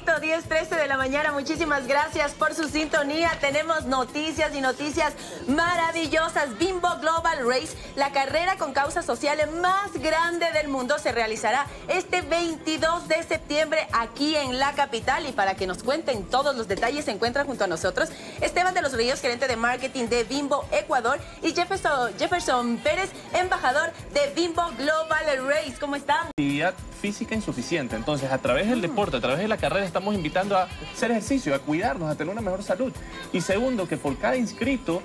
poquito Pasito, 10.13 de la mañana. Muchísimas gracias por su sintonía. Tenemos noticias y noticias maravillosas. Bimbo Global Race, la carrera con causas sociales más grande del mundo, se realizará este 22 de septiembre aquí en la capital. Y para que nos cuenten todos los detalles, se encuentra junto a nosotros Esteban de los Ríos, gerente de marketing de Bimbo Ecuador, y Jefferson, Jefferson Pérez, embajador de Bimbo Global Race. ¿Cómo están? Actividad física insuficiente. Entonces, a través del deporte, a través de la carrera, estamos invitando a hacer ejercicio, a cuidarnos, a tener una mejor salud. Y segundo, que por cada inscrito,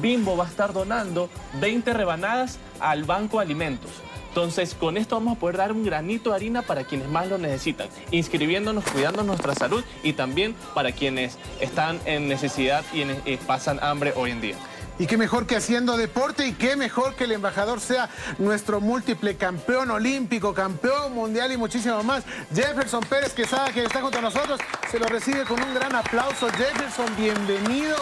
Bimbo va a estar donando 20 rebanadas al Banco de Alimentos. Entonces, con esto vamos a poder dar un granito de harina para quienes más lo necesitan, inscribiéndonos, cuidando nuestra salud y también para quienes están en necesidad y, y pasan hambre hoy en día. Y qué mejor que haciendo deporte y qué mejor que el embajador sea nuestro múltiple campeón olímpico, campeón mundial y muchísimo más. Jefferson Pérez Quesada, que está junto a nosotros, se lo recibe con un gran aplauso. Jefferson, bienvenido.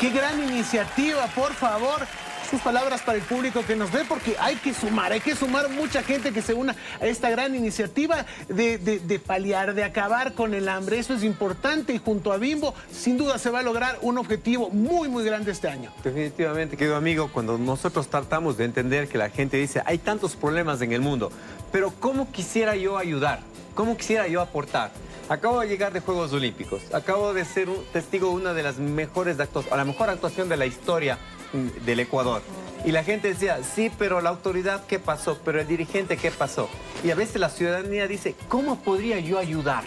Qué gran iniciativa, por favor sus palabras para el público que nos ve, porque hay que sumar, hay que sumar mucha gente que se una a esta gran iniciativa de, de, paliar, de acabar con el hambre. Eso es importante y junto a Bimbo, sin duda se va a lograr un objetivo muy, muy grande este año. Definitivamente, querido amigo, cuando nosotros tratamos de entender que la gente dice, hay tantos problemas en el mundo, pero ¿cómo quisiera yo ayudar? ¿Cómo quisiera yo aportar? Acabo de llegar de Juegos Olímpicos. Acabo de ser un testigo de una de las mejores actuaciones, la mejor actuación de la historia del Ecuador. Y la gente decía, sí, pero la autoridad, ¿qué pasó? Pero el dirigente, ¿qué pasó? Y a veces la ciudadanía dice, ¿cómo podría yo ayudar?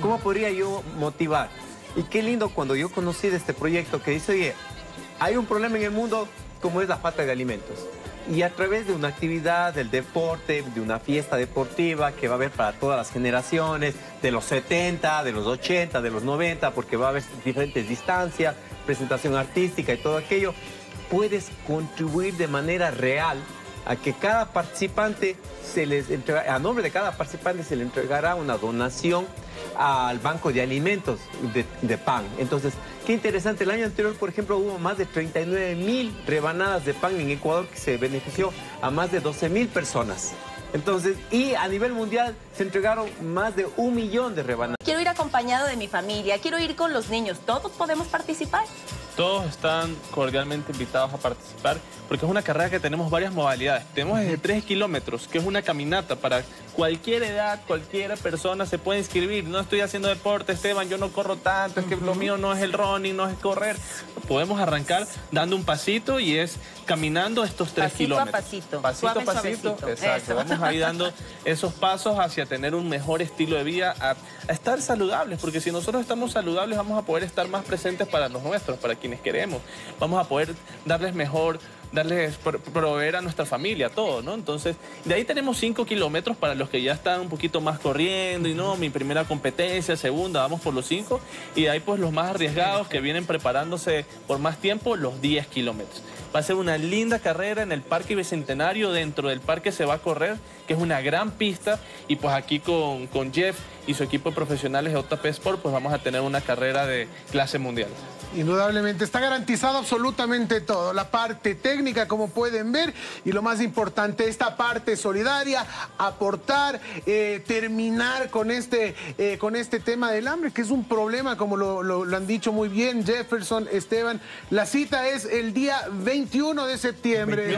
¿Cómo podría yo motivar? Y qué lindo cuando yo conocí de este proyecto que dice, oye, hay un problema en el mundo como es la falta de alimentos. Y a través de una actividad, del deporte, de una fiesta deportiva que va a haber para todas las generaciones, de los 70, de los 80, de los 90, porque va a haber diferentes distancias, presentación artística y todo aquello, puedes contribuir de manera real a que cada participante se les entrega, a nombre de cada participante se le entregará una donación al banco de alimentos de, pan. Entonces, qué interesante, el año anterior, por ejemplo, hubo más de 39 mil rebanadas de pan en Ecuador que se benefició a más de 12 mil personas. Entonces, y a nivel mundial se entregaron más de un millón de rebanadas. Quiero ir acompañado de mi familia, quiero ir con los niños, ¿todos podemos participar? Todos están cordialmente invitados a participar porque es una carrera que tenemos varias modalidades. Tenemos desde 3 kilómetros, que es una caminata para cualquier edad, cualquier persona se puede inscribir. No estoy haciendo deporte, Esteban, yo no corro tanto, es que lo mío no es el running, no es correr. Podemos arrancar dando un pasito y es caminando estos 3 kilómetros. pasito. Pasito a pasito. Exacto. Vamos ahí dando esos pasos hacia tener un mejor estilo de vida, a, a, estar saludables, porque si nosotros estamos saludables vamos a poder estar más presentes para los nuestros, para quienes queremos. Vamos a poder darles mejor darles, proveer a nuestra familia, todo, ¿no? Entonces, de ahí tenemos 5 kilómetros para los que ya están un poquito más corriendo y no, mi primera competencia, segunda, vamos por los 5. Y de ahí, pues, los más arriesgados que vienen preparándose por más tiempo, los 10 kilómetros. Va a ser una linda carrera en el Parque Bicentenario, dentro del parque se va a correr, que es una gran pista, y pues aquí con, con Jeff y su equipo de profesionales de JP Sport, pues vamos a tener una carrera de clase mundial. Indudablemente, está garantizado absolutamente todo, la parte técnica como pueden ver y lo más importante, esta parte solidaria, aportar, eh, terminar con este, eh, con este tema del hambre, que es un problema como lo, han dicho muy bien Jefferson, Esteban. La cita es el día 21 de septiembre.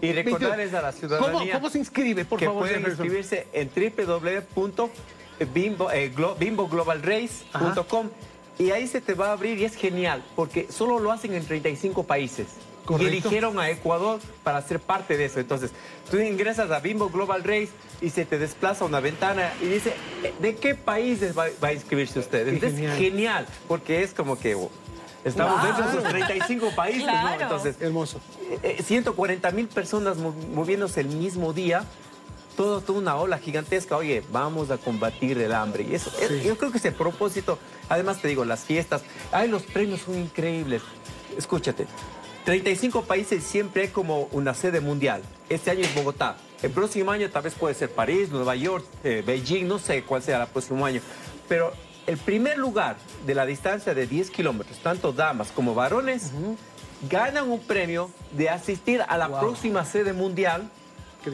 y recordarles a la ciudadanía ¿Cómo, se inscribe, por que favor? pueden inscribirse en www.bimboglobalrace.com y ahí se te va a abrir y es genial, porque solo lo hacen en 35 países. Y eligieron a Ecuador para ser parte de eso. Entonces, tú ingresas a Bimbo Global Race y se te desplaza una ventana y dice, ¿de qué países va, a inscribirse usted? es genial. porque es como que... Oh, estamos dentro de esos 35 países, ¿no? Entonces, hermoso. 140 eh, mil personas moviéndose el mismo día todo, toda una ola gigantesca. Oye, vamos a combatir el hambre. Y eso, yo creo que ese propósito, además te digo, las fiestas, ay, los premios son increíbles. Escúchate, 35 países siempre hay como una sede mundial. Este año es Bogotá. El próximo año tal vez puede ser París, Nueva York, eh, Beijing, no sé cuál será el próximo año. Pero el primer lugar de la distancia de 10 kilómetros, tanto damas como varones, ganan un premio de asistir a la próxima sede mundial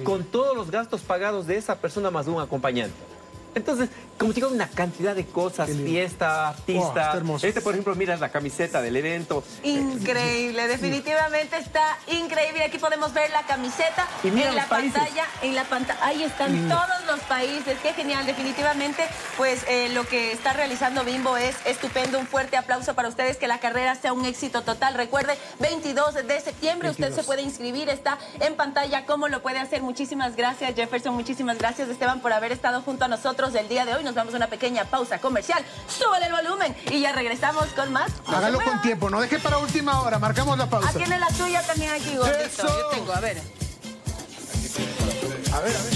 con todos los gastos pagados de esa persona más un acompañante. Entonces, como digo, una cantidad de cosas, fiesta, artista. hermoso. este, por ejemplo, mira la camiseta del evento. Increíble, definitivamente está increíble. Aquí podemos ver la camiseta Y mira en los la países. pantalla. En la pantalla, ahí están todos los países. Qué genial, definitivamente. Pues eh, lo que está realizando Bimbo es estupendo. Un fuerte aplauso para ustedes. Que la carrera sea un éxito total. Recuerde, 22 de septiembre usted 22. se puede inscribir. Está en pantalla. ¿Cómo lo puede hacer? Muchísimas gracias, Jefferson. Muchísimas gracias, Esteban, por haber estado junto a nosotros el día de hoy. Nos damos una pequeña pausa comercial. Súbale el volumen y ya regresamos con más. No Hágalo con tiempo, no deje para última hora. Marcamos la pausa. Ah, tiene la tuya también aquí, gordito. Eso. Yo tengo, a ver. A ver, a ver.